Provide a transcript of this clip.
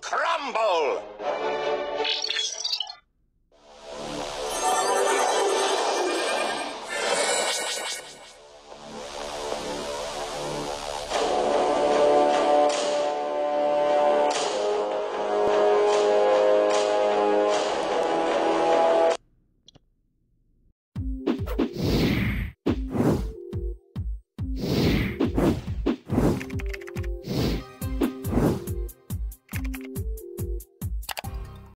crumble!